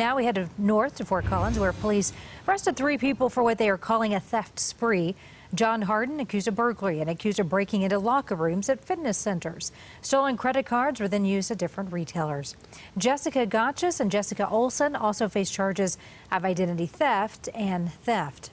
Now we head north to Fort Collins, where police arrested three people for what they are calling a theft spree. John Harden accused of burglary and accused of breaking into locker rooms at fitness centers. Stolen credit cards were then used at different retailers. Jessica Gotches and Jessica Olson also face charges of identity theft and theft.